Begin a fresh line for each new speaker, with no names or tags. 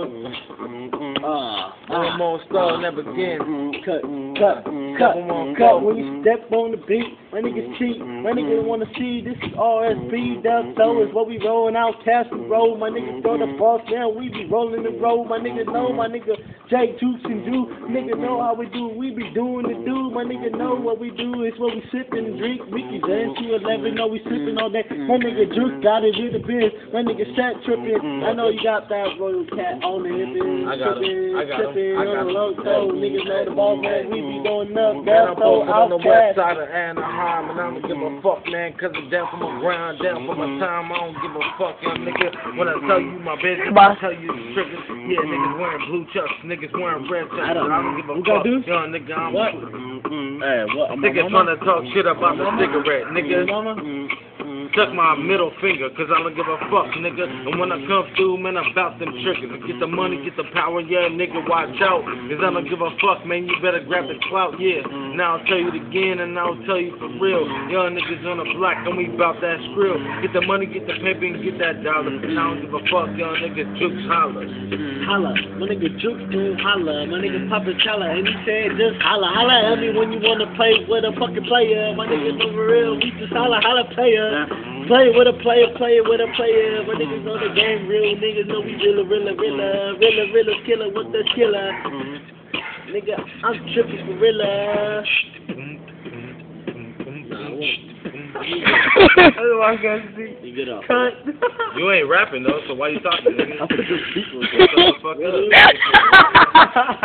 Uh,
One more star never again.
cut, cut, cut, cut. When you step on the beat, my niggas cheat. My niggas wanna see this is RSP. That flow is what we rollin' out. Cast the roll. My niggas throw the boss down. We be rolling the road, My niggas know. My nigga Jake Jukes and do. Nigga know how we do. We be doing the do. My nigga know what we do. It's what we sippin' and drink. Mickey Zen to 11. Know we sippin' all day. My nigga Juke got it in the biz. My nigga Sat trippin'. I know you got that royal cat on the hip.
I got 'em. I got 'em.
trippin',
I got
on the
'em.
low toe. Niggas know the ball man. We be going up.
Man,
That's
I'm
so
posted on the west
outcast.
side of Anaheim, and I don't give a fuck, man, cause I'm down for my grind, down for my time. I don't give a fuck, young nigga. When I tell you my business, I tell you the triggers. Yeah, niggas wearing blue chucks, niggas wearing red chucks.
I don't-
I don't give a
What you
fuck,
gonna do?
young nigga. I'm
What? Hey, what?
Nigga trying to talk shit about the cigarette, nigga.
Mama?
Suck my middle finger, cause I don't give a fuck, nigga. And when I come through, man, I bout them triggers. Get the money, get the power, yeah, nigga, watch out. Cause I don't give a fuck, man, you better grab the clout, yeah. Now I'll tell you it again, and I'll tell you for real. Young niggas on the block, and we bout that skrill. Get the money, get the paper, and get that dollar. And I don't give a fuck, young nigga, jukes holler.
Mm, holla. My nigga Juke do holla. My nigga Papa Challa. And he said just holla. Holla at me when you wanna play with a fucking player. My niggas over real. We just holla, holla player. Uh, play with a player, play with a player. My niggas know the game real. Niggas know we real, real, real, real, real killer with the killer. Nigga, I'm tripping for real. You get off.
You ain't rapping, though, so why you talking,
I'm
nigga?